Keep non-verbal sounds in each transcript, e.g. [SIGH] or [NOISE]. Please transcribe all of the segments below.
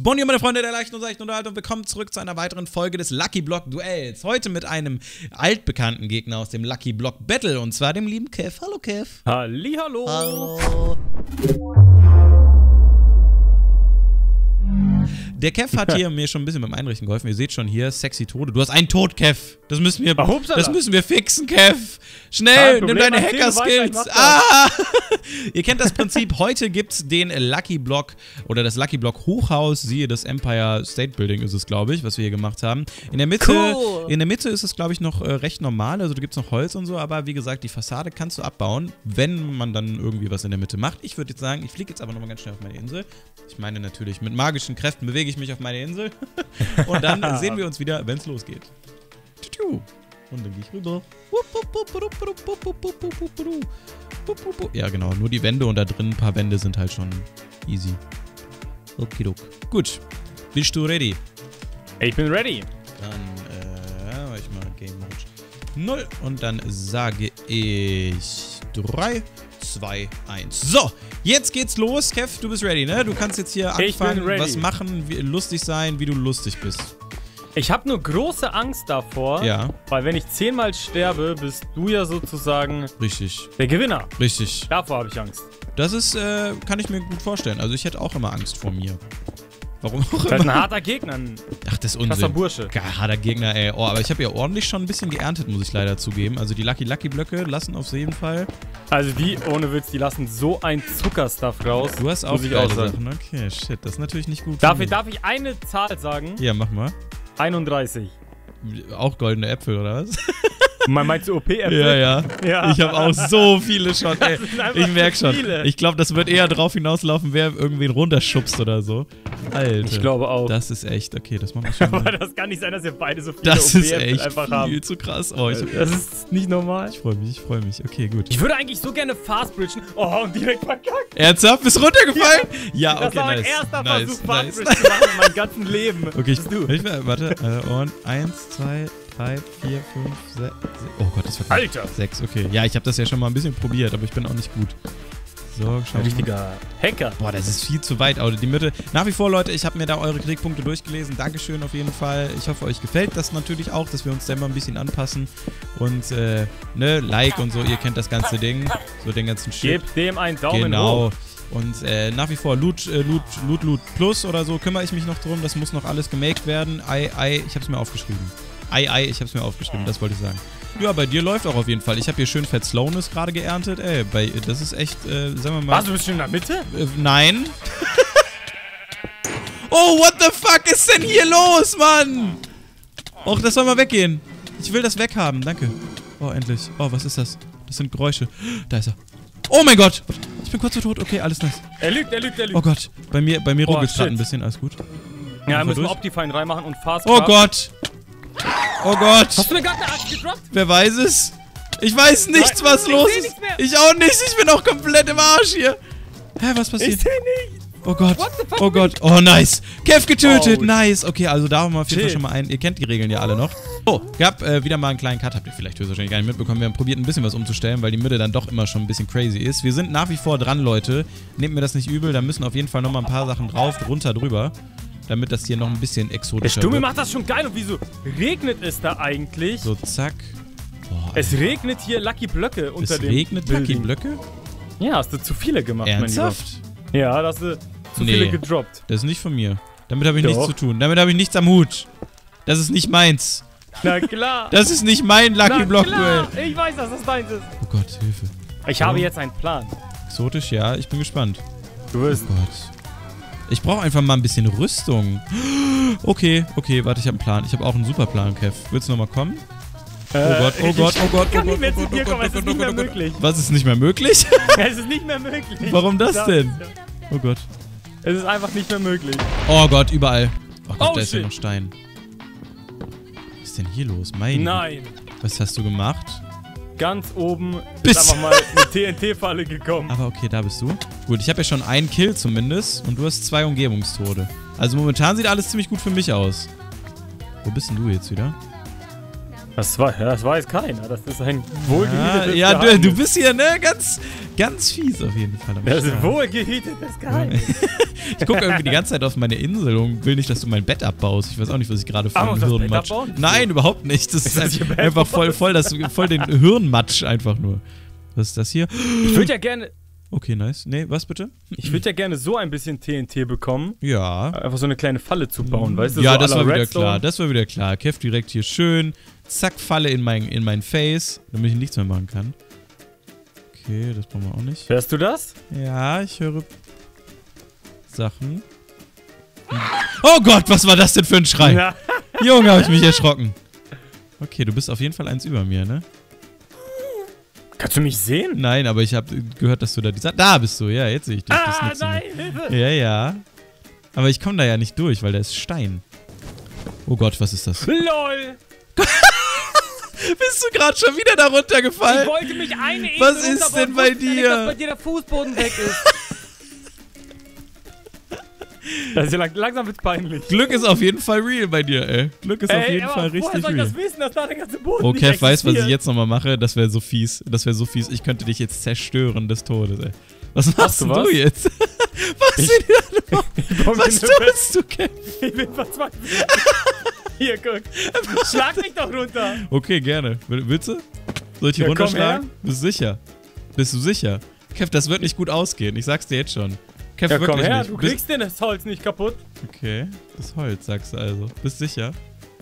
Bonjour, meine Freunde der leichten und seichten Unterhaltung. Willkommen zurück zu einer weiteren Folge des Lucky Block Duells. Heute mit einem altbekannten Gegner aus dem Lucky Block Battle und zwar dem lieben Kev. Hallo, Kev. Hallihallo. Hallo. Der Kev hat hier [LAUGHS] mir schon ein bisschen beim Einrichten geholfen. Ihr seht schon hier, sexy Tode. Du hast einen Tod, Kev. Das müssen wir, hupsala. das müssen wir fixen, Kev. Schnell, nimm deine Hacker-Skills. Ah! [LAUGHS] Ihr kennt das Prinzip. Heute gibt's den Lucky Block oder das Lucky Block Hochhaus. Siehe das Empire State Building ist es, glaube ich, was wir hier gemacht haben. In der Mitte, Cool. in der Mitte ist es, glaube ich, noch äh, recht normal. Also da gibt's noch Holz und so. Aber wie gesagt, die Fassade kannst du abbauen, wenn man dann irgendwie was in der Mitte macht. Ich würde jetzt sagen, ich fliege jetzt aber nochmal ganz schnell auf meine Insel. Ich meine natürlich, mit magischen Kräften bewege ich mich auf meine Insel. und dann sehen wir uns wieder, wenn es losgeht. Und dann gehe ich rüber. Ja, genau. Nur die Wände und da drin ein paar Wände sind halt schon easy. Okidok. Gut. Bist du ready? Ich bin ready. Dann, äh, ich mal Game Mode 0 und dann sage ich 3, 2, 1. So, jetzt geht's los. Kev, du bist ready, ne? Du kannst jetzt hier anfangen, was machen, wie, lustig sein, wie du lustig bist. Ich habe nur große Angst davor, Ja, weil wenn ich zehnmal sterbe, bist du ja sozusagen richtig, der Gewinner. richtig. Davor habe ich Angst. Das ist, äh, kann ich mir gut vorstellen. Also ich hätte auch immer Angst vor mir. Warum auch Das ist ein immer. harter Gegner, Ach, das ist krasser Unsinn. Bursche. Gar harter Gegner, ey. Oh, aber ich habe ja ordentlich schon ein bisschen geerntet, muss ich leider zugeben. Also die Lucky Lucky Blöcke lassen auf jeden Fall. Also die, ohne Witz, die lassen so ein Zuckerstuff raus. Du hast auch geile. Sachen. Okay, shit, das ist natürlich nicht gut. Darf ich, darf ich eine Zahl sagen? Ja, mach mal. 31. Auch goldene Äpfel, oder was? [LAUGHS] Man meinst du OP-Äpfel? ja, ja. Ja. Ich habe auch so viele schon, ey. Ich merk schon. viele. Ich glaube, das wird eher drauf hinauslaufen, wer irgendwen runterschubst oder so. Alter. Ich glaube auch. Das ist echt, okay, das machen wir [LAUGHS] schon. Aber das kann nicht sein, dass wir beide so viele Das ist echt einfach viel haben. zu krass. Oh, ich, Das ist nicht normal. ich freue mich, ich freue mich. Okay, gut. Ich würde eigentlich so gerne fast bridgen. Oh, und direkt verkackt. Ernsthaft? Bist runtergefallen? Ja, Das okay, war mein nice. erster nice, Versuch, nice. Fast Bridge zu machen in meinem ganzen Leben. [LAUGHS] Okay, ich, du. ich, warte. Äh, und eins, zwei, drei, vier, fünf, sechs. Oh Gott, das war Alter. Sechs, okay. Ja, ich habe das ja schon mal ein bisschen probiert, aber ich bin auch nicht gut. So, schau Ein richtiger Hacker. Boah, das ist viel zu weit, Auto. Die Mitte. Nach wie vor, Leute, ich habe mir da eure Kritikpunkte durchgelesen. Dankeschön auf jeden Fall. Ich hoffe, euch gefällt das natürlich auch, dass wir uns da immer ein bisschen anpassen. Und, äh, ne, Like und so, ihr kennt das ganze Ding. So den ganzen Shit. Gebt dem einen Daumen Genau. hoch. Und äh, nach wie vor Loot, äh, Loot, Loot, Loot Plus oder so kümmere ich mich noch drum. Das muss noch alles gemaked werden. Ei, ei, ich hab's mir aufgeschrieben. Ei, ei, ich hab's mir aufgeschrieben, das wollte ich sagen. Ja, bei dir läuft auch auf jeden Fall. Ich habe hier schön Fett Slowness gerade geerntet. Ey, bei, das ist echt, äh, sagen wir mal. Was, du bist schon in der Mitte? Äh, nein. [LAUGHS] oh, what the fuck ist denn hier los, Mann? Och, das soll mal weggehen. Ich will das weghaben, danke. Oh, endlich. Oh, was ist das? Das sind Geräusche. Da ist er. Oh mein Gott. Ich bin kurz vor tot. Okay, alles nice. Er lügt, er lügt, er lügt. Oh Gott. Bei mir, bei mir Oh, ruckelt gerade ein bisschen. Alles gut. ja, müssen wir durch. Optifine reinmachen und Fast Oh. Gott. Oh Gott. Hast du mir gerade eine Axt gedroppt? Wer weiß es? Ich weiß nichts, was ich los ist. nichts mehr. Ich auch nicht. Ich bin auch komplett im Arsch hier. Hä, was passiert? Ich seh nicht. Oh Gott. Oh Gott. Oh, nice. Kev getötet. Oh. Nice. Okay, also da haben wir auf jeden Fall schon mal einen. Ihr kennt die Regeln ja alle noch. Oh, gab äh, wieder mal einen kleinen Cut. Habt ihr vielleicht höchstwahrscheinlich gar nicht mitbekommen. Wir haben probiert, ein bisschen was umzustellen, weil die Mitte dann doch immer schon ein bisschen crazy ist. Wir sind nach wie vor dran, Leute. Nehmt mir das nicht übel. Da müssen auf jeden Fall noch mal ein paar Sachen drauf, drunter, drüber. Damit das hier noch ein bisschen Der exotischer Stumme wird. macht das schon geil. Und wieso regnet es da eigentlich? So, zack. Boah, Es regnet hier Lucky Blöcke unter es dem regnet Lucky Building. Blöcke? Ja, hast du zu viele gemacht, Ernsthaft? mein Lieber. Ja, da hast du zu Nee. viele gedroppt. Das ist nicht von mir. Damit habe ich nichts Doch. zu tun. Damit habe ich nichts am Hut. Das ist nicht meins. Na klar. [LAUGHS] Das ist nicht mein Lucky Na Block Duell. Ich weiß, dass das deins ist. Oh Gott, Hilfe. Ich habe jetzt einen Plan. Exotisch, ja. Ich bin gespannt. Du wirst. Oh Gott. Ich brauche einfach mal ein bisschen Rüstung. Okay, okay, warte, ich habe einen Plan. Ich habe auch einen super Plan, Kev. Willst du nochmal kommen? Oh Gott, oh Gott, oh Gott, Ich kann oh nicht mehr Gott, zu oh dir Gott, kommen, oh es ist Gott, nicht oh mehr Gott, oh Gott. möglich. Was ist nicht mehr möglich? [LAUGHS] Es ist nicht mehr möglich. Warum das denn? Oh Gott. Es ist einfach nicht mehr möglich. Oh Gott, überall. Oh Gott, Oh, da ist ja shit. noch Stein. Was ist denn hier los? Mein Nein. Was hast du gemacht? Ganz oben Bis- ist einfach mal eine TNT-Falle gekommen. Aber okay, da bist du. Gut, ich habe ja schon einen Kill zumindest und du hast zwei Umgebungstode. Also momentan sieht alles ziemlich gut für mich aus. Wo bist denn du jetzt wieder? Das, war, das weiß keiner. Das ist ein wohlgehütetes Ja, ja du, Geheimnis. du bist hier, ne? Ganz, ganz fies auf jeden Fall. Das ist wohlgehütetes Geheimnis. [LAUGHS] Ich gucke irgendwie die ganze Zeit auf meine Insel und will nicht, dass du mein Bett abbaust. Ich weiß auch nicht, was ich gerade für Ah, einen das Hirnmatsch. Nein, überhaupt nicht. Das [LAUGHS] ist das hier ein- Bett einfach voll, voll, das, voll den Hirnmatsch einfach nur. Was ist das hier? Ich würde ja gerne, Okay, nice. Nee, was bitte? ich würde ja gerne so ein bisschen TNT bekommen. Ja. Einfach so eine kleine Falle zu bauen, weißt du? ja, so das war wieder Redstone. klar. Das war wieder klar. Kev direkt hier schön. Zack, Falle in mein, in mein Face, damit ich nichts mehr machen kann. Okay, das brauchen wir auch nicht. Hörst du das? Ja, ich höre Sachen. Oh Gott, was war das denn für ein Schrei? Ja. Junge, hab ich mich erschrocken. Okay, du bist auf jeden Fall eins über mir, ne? Kannst du mich sehen? Nein, aber ich habe gehört, dass du da... Dieser, da bist du, ja, jetzt sehe ich dich. Ah, nein, Hilfe! Ja, ja. Aber ich komme da ja nicht durch, weil da ist Stein. Oh Gott, was ist das? LOL! [LAUGHS] Bist du gerade schon wieder da runtergefallen? Ich wollte mich eine Insel Was ist denn bei dir? dass bei dir der Fußboden weg ist. [LAUGHS] das ist ja lang, langsam wird's peinlich. Glück ist auf jeden Fall real bei dir, ey. Glück ist auf Ey, jeden aber Fall richtig soll ich real. das wissen, dass da der ganze Boden Oh, Kev weiß, was ich jetzt nochmal mache. Das wäre so fies. Das wäre so fies. Ich könnte dich jetzt zerstören des Todes, ey. Was machst du was? du jetzt? [LAUGHS] was Ich-? [LAUGHS] Ich Was tust du, Kev? Ich bin verzweifelt. Hier, guck. [LAUGHS] Schlag mich doch runter. Okay, gerne. Will- Willst du? Soll ich hier Ja, runterschlagen? Bist du sicher? Bist du sicher? Kev, das wird nicht gut ausgehen. Ich sag's dir jetzt schon. Kev, Ja, komm her, nicht. du kriegst denn das Holz nicht kaputt. Okay, das Holz, sagst du also. Bist sicher?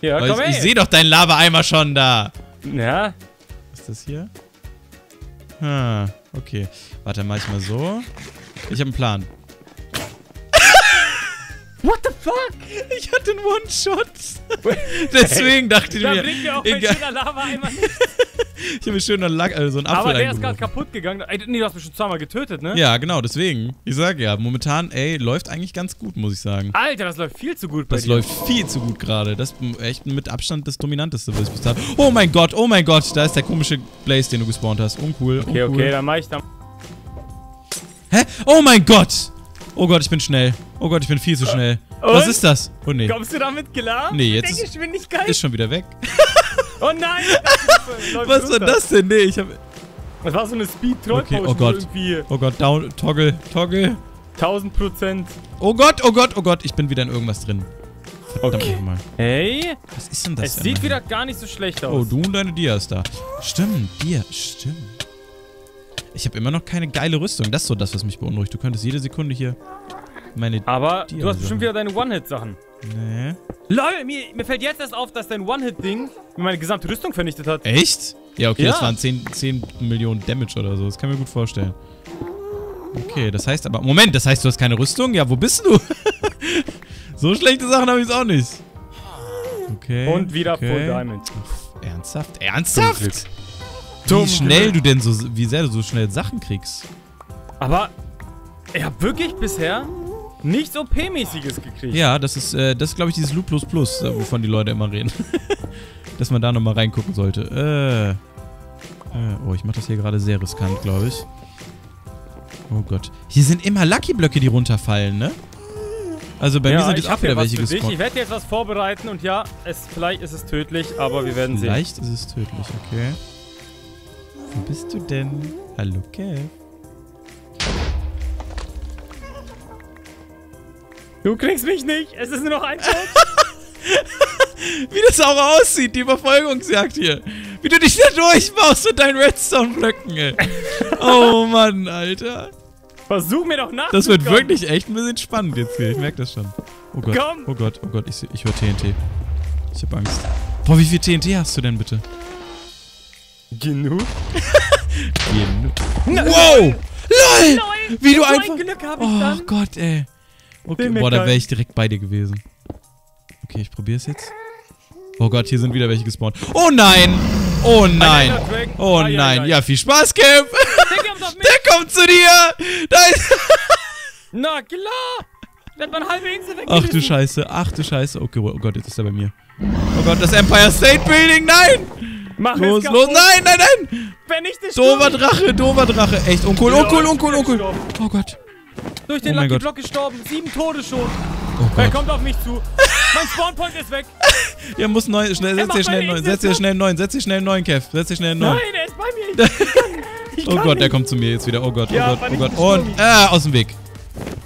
Ja, Weil komm ich her. ich sehe doch deinen Lava-Eimer schon da. Ja, Was ist das hier? Ah, okay. Warte, mach ich mal so. Ich habe einen Plan. What the fuck? Ich hatte einen One-Shot. [LAUGHS] Deswegen dachte ich Da mir, bringt mir auch ein egal. schöner Lava-Eimer [LAUGHS] nicht. ich habe mir schön einen Lack, also so einen Apfel Aber der ist gerade kaputt gegangen. Ey, nee, du hast mich schon zweimal getötet, ne? Ja, genau, deswegen. Ich sag ja, momentan, ey, läuft eigentlich ganz gut, muss ich sagen. Alter, das läuft viel zu gut bei Das dir. läuft viel zu gut gerade. Das ist echt mit Abstand das Dominanteste, was ich bis dato. Oh mein Gott, oh mein Gott, da ist der komische Blaze, den du gespawnt hast. Uncool, Okay, uncool. okay, dann mach ich dann. Hä? Oh mein Gott! Oh Gott, ich bin schnell. Oh Gott, ich bin viel zu schnell. Was Und? ist das? Oh nee. Kommst du damit klar? Nee, jetzt der ist- Geschwindigkeit? Ist schon wieder weg. [LAUGHS] oh nein! Was war das denn? Nee, ich hab. Das war so eine speed troll Okay, oh Gott. irgendwie Oh Gott, down, toggle, toggle. 1000 Prozent. Oh Gott, oh Gott, oh Gott, ich bin wieder in irgendwas drin. Verdammt Okay. nochmal. Hey, Was ist denn das? es denn sieht wieder gar nicht so schlecht Oh, aus. du und deine Dias da. Stimmt, Dia, stimmt. Ich habe immer noch keine geile Rüstung. Das ist so das, was mich beunruhigt. Du könntest jede Sekunde hier meine. Aber Die du hast bestimmt wieder deine One-Hit-Sachen. Nee. Lol, mir, mir fällt jetzt erst auf, dass dein One-Hit-Ding mir meine gesamte Rüstung vernichtet hat. Echt? Ja, okay, Ja. das waren 10, 10 Millionen Damage oder so. Das kann ich mir gut vorstellen. Okay, das heißt aber. Moment, das heißt, du hast keine Rüstung? Ja, wo bist du? [LAUGHS] so schlechte Sachen habe ich auch nicht. Okay. Und wieder okay. Full Diamond. Ernsthaft? Ernsthaft? Glück. Wie Zum schnell du denn so. Wie sehr du so schnell Sachen kriegst. Aber ich habe wirklich bisher nichts OP-mäßiges gekriegt. Ja, das ist, äh, das glaube ich, dieses Loop Plus Plus, äh, wovon die Leute immer reden. [LAUGHS] Dass man da nochmal reingucken sollte. Äh. äh. Oh, ich mache das hier gerade sehr riskant, glaube ich. Oh Gott. Hier sind immer Lucky-Blöcke, die runterfallen, ne? Also bei mir sind ich jetzt auch wieder welche gespawnt. Ich werde jetzt was vorbereiten und ja, es, vielleicht ist es tödlich, aber wir werden sehen. Vielleicht ist es tödlich, okay. Wo bist du denn? Hallo, Kev. Du kriegst mich nicht, es ist nur noch ein Tod. [LAUGHS] Wie das auch aussieht, die Verfolgungsjagd hier. Wie du dich da durchbaust mit deinen Redstone-Blöcken, ey. Oh Mann, Alter. Versuch mir doch nach. Das wird wirklich echt ein bisschen spannend jetzt hier. Ich merke das schon. Oh Gott. Komm. Oh Gott, oh Gott, ich, ich höre TNT. Ich habe Angst. Boah, wie viel TNT hast du denn bitte? Genug. [LAUGHS] Jeden. Wow! LOL! Lol, Wie du einfach- Glück ich Oh dann. Gott, ey. Okay, boah, da wäre ich direkt bei dir gewesen. Okay, ich probiere es jetzt. Oh Gott, hier sind wieder welche gespawnt. Oh nein! Oh nein! Oh nein! Ja, viel Spaß, Camp! Der kommt zu dir! Da ist Na klar. Der hat meine halbe Insel Ach du Scheiße, ach du Scheiße. Okay, oh Gott, jetzt ist er bei mir. Oh Gott, das Empire State Building, nein! Mach Los, es los, nein, nein, nein! Wenn ich das Dover Drache, dover Drache. Echt uncool, uncool, uncool, uncool. Oh Gott. Durch den Oh Lucky. Block gestorben. Sieben Tode schon. Oh Er kommt auf mich zu. Mein Spawnpoint ist weg. [LAUGHS] Ja, muss neu, schnell, setz dir schnell einen neuen, setz dir schnell einen neuen, setz dir schnell einen neuen, Kev. Setz dir schnell einen neuen. Nein, er ist bei mir. Ich, ich kann, [LAUGHS] ich Oh Gott, der nicht. kommt zu mir jetzt wieder. Oh Gott, oh Ja, Gott, oh Gott. Und, ah, aus dem Weg.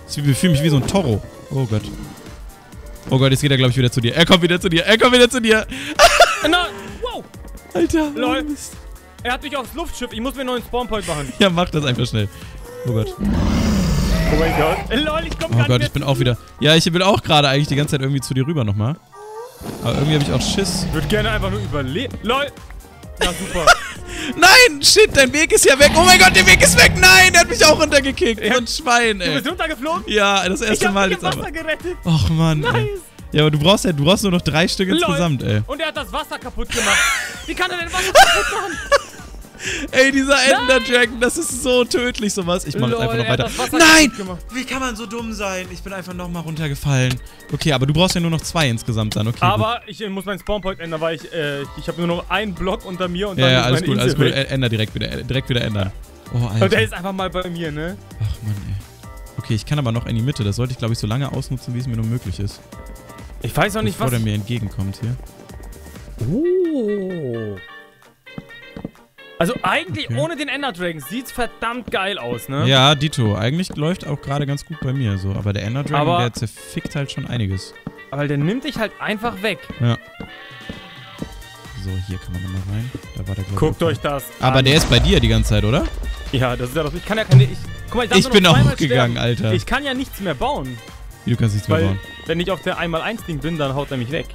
Ich fühle mich wie so ein Toro. Oh Gott. Oh Gott, jetzt geht er, glaube ich, wieder zu dir. Er kommt wieder zu dir. Er kommt wieder zu dir. [LAUGHS] Nein, wow. Alter. Lol. Er hat mich aufs Luftschiff. Ich muss mir einen neuen Spawnpoint machen. Ja, mach das einfach schnell. Oh Gott. Oh mein Gott. Lol, ich komm Oh Gott, ich bin auch wieder. Ja, ich bin auch gerade eigentlich die ganze Zeit irgendwie zu dir rüber nochmal. Aber irgendwie habe ich auch Schiss. Ich würde gerne einfach nur überleben. Lol. Na super. [LAUGHS] Nein, shit, dein Weg ist ja weg. Oh mein Gott, der Weg ist weg. Nein, der hat mich auch runtergekickt. Ja. So ein Schwein, Du ey. bist runtergeflogen? Ja, das Ich erste hab Mal jetzt Wasser aber. gerettet. Och Mann. Ey. Nice. Ja, aber du brauchst ja, du brauchst nur noch drei Stück Lol. insgesamt, ey. Und er hat das Wasser kaputt gemacht. [LAUGHS] Wie kann er denn Wasser kaputt machen? Ey, dieser Ender Dragon, das ist so tödlich, sowas. Ich mach jetzt Lol, einfach noch er weiter. Nein! Wie kann man so dumm sein? Ich bin einfach nochmal runtergefallen. Okay, aber du brauchst ja nur noch zwei insgesamt dann, okay. gut. Aber ich äh, muss meinen Spawnpoint ändern, weil ich, äh, ich habe nur noch einen Block unter mir und Ja, dann ja, ist alles meine gut, alles Insel gut. weg. Ä- Änder direkt wieder, direkt wieder ändern. Oh, Und der Alter. ist einfach mal bei mir, ne? Ach, Mann, ey. Okay, ich kann aber noch in die Mitte. Das sollte ich, glaube ich, so lange ausnutzen, wie es mir nur möglich ist. Ich weiß auch nicht, Bevor was... der mir entgegenkommt hier. Oh. Also eigentlich Okay. ohne den Ender Dragon sieht's verdammt geil aus, ne? Ja, Dito. Eigentlich läuft auch gerade ganz gut bei mir so. Aber der Ender Dragon, Aber- der zerfickt halt schon einiges. Aber der nimmt dich halt einfach weg. Ja. So, hier kann man nochmal rein. Da war der, Guckt euch das Aber an. der ist bei dir die ganze Zeit, oder? Ja, das ist ja doch... Ich kann ja keine... Ich, guck mal, ich, Ich bin auch gegangen, sterben. Alter. Ich kann ja nichts mehr bauen. Wie, du kannst nichts mehr Weil, bauen. wenn ich auf der 1x1-Ding bin, dann haut er mich weg.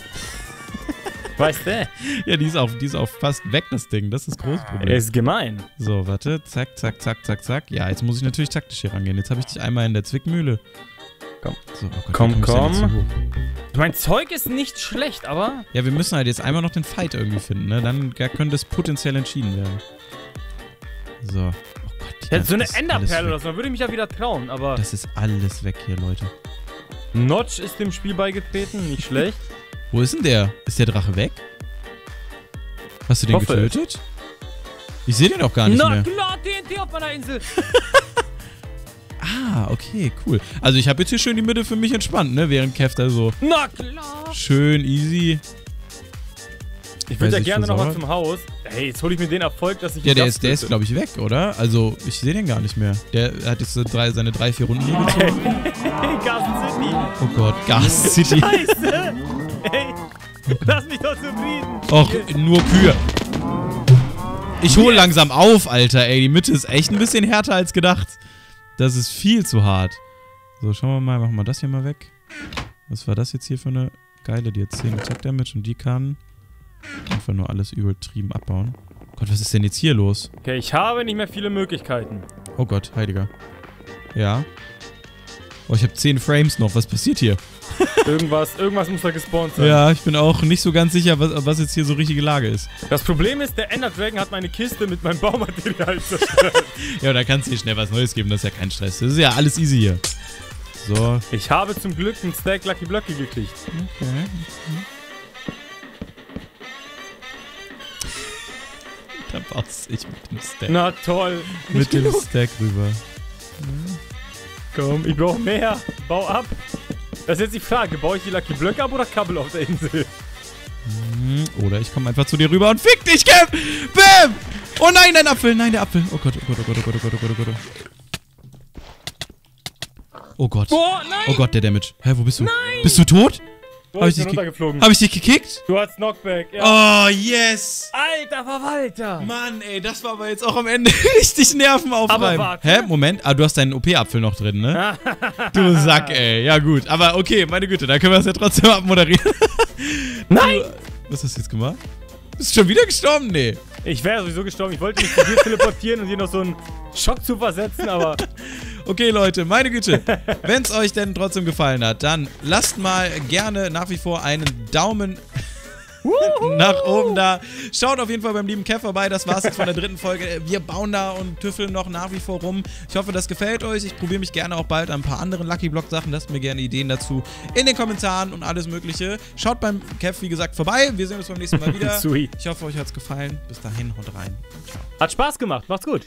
[LAUGHS] weißt du? Ja, die ist, auch, die ist auch fast weg, das Ding. Das ist das große Problem. Ist gemein. So, warte. Zack, zack, zack, zack, zack. Ja, jetzt muss ich natürlich taktisch hier rangehen. Jetzt habe ich dich einmal in der Zwickmühle. Komm. So, oh Gott, Komm, ich komm. hoch? Mein Zeug ist nicht schlecht, aber... Ja, wir müssen halt jetzt einmal noch den Fight irgendwie finden, ne? Dann könnte es potenziell entschieden werden. So. Oh Gott. Ja, so eine Enderperle oder so, dann würde ich mich ja wieder trauen, aber... Das ist alles weg hier, Leute. Notch ist dem Spiel beigetreten, nicht schlecht. [LAUGHS] Wo ist denn der? Ist der Drache weg? Hast du den Hoffe getötet? Ich sehe den auch gar nicht Na mehr. klar, TNT auf meiner Insel. [LAUGHS] Ah, okay, cool. Also ich habe jetzt hier schön die Mitte für mich entspannt, ne? Während Kev da so Na klar. schön easy. Ich würde ja gerne noch mal versauert. zum Haus. Hey, jetzt hole ich mir den Erfolg, dass ich Ja, der ist, der ist glaube ich, weg, oder? Also, ich sehe den gar nicht mehr. Der hat jetzt so drei, seine drei, vier Runden hier gezogen. [LAUGHS] Hey, Garden City. Oh Gott, Gas City. Scheiße. [LAUGHS] [LAUGHS] Lass mich doch zufrieden. Och, nur Kühe. Ich hole langsam auf, Alter, ey. Die Mitte ist echt ein bisschen härter als gedacht. Das ist viel zu hart. So, schauen wir mal, machen wir das hier mal weg. Was war das jetzt hier für eine geile? Die hat 10 Attack Damage und die kann einfach nur alles übertrieben abbauen. Gott, was ist denn jetzt hier los? Okay, ich habe nicht mehr viele Möglichkeiten. Oh Gott, Heiliger. Ja. Oh, ich habe 10 Frames noch. Was passiert hier? Irgendwas, irgendwas muss da gespawnt sein. Ja, ich bin auch nicht so ganz sicher, was, was jetzt hier so richtige Lage ist. Das Problem ist, der Ender Dragon hat meine Kiste mit meinem Baumaterial zerstört. [LAUGHS] Ja, da kannst du dir schnell was Neues geben, das ist ja kein Stress. Das ist ja alles easy hier. So. ich habe zum Glück einen Stack Lucky Blöcke gekriegt. Okay. Da baust ich mit dem Stack. Na toll. Nicht mit dem genug. Stack rüber. Komm, ich brauche mehr. Bau ab. Das ist jetzt die Frage. Baue ich die Lucky Blöcke ab oder Kabel auf der Insel? Hm, Oder ich komme einfach zu dir rüber und fick dich, Kev! Bam! Oh nein, dein Apfel! Nein, der Apfel! Oh Gott, oh Gott, oh Gott, oh Gott, oh Gott, oh Gott, oh Gott. Oh Gott. Boah, nein! Oh Gott, der Damage. Hä, wo bist du? Bist du tot? Du Hab hast ich. Hab ich dich gekickt? Du hast Knockback. Ja. Oh, yes! Alter Verwalter. Mann, ey, das war aber jetzt auch am Ende [LAUGHS] richtig Nerven aufreiben. Hä? Moment. Ah, du hast deinen OP-Apfel noch drin, ne? [LAUGHS] du Sack, ey. Ja, gut. Aber okay, meine Güte, dann können wir es ja trotzdem [LAUGHS] abmoderieren. Nein! Was hast du jetzt gemacht? Bist du schon wieder gestorben? Nee. Ich wäre sowieso gestorben. Ich wollte mich zu dir teleportieren und dir noch so einen Schock zu versetzen, aber Okay, Leute, meine Güte. Wenn es euch denn trotzdem gefallen hat, dann lasst mal gerne nach wie vor einen Daumen nach oben da. Schaut auf jeden Fall beim lieben Kev vorbei. Das war's jetzt von der dritten Folge. Wir bauen da und tüffeln noch nach wie vor rum. Ich hoffe, das gefällt euch. Ich probiere mich gerne auch bald an ein paar anderen Lucky Block Sachen. Lasst mir gerne Ideen dazu in den Kommentaren und alles Mögliche. Schaut beim Kev, wie gesagt, vorbei. Wir sehen uns beim nächsten Mal [LAUGHS] wieder. Sweet. Ich hoffe, euch hat's gefallen. Bis dahin, haut rein. Ciao. hat Spaß gemacht. Macht's gut.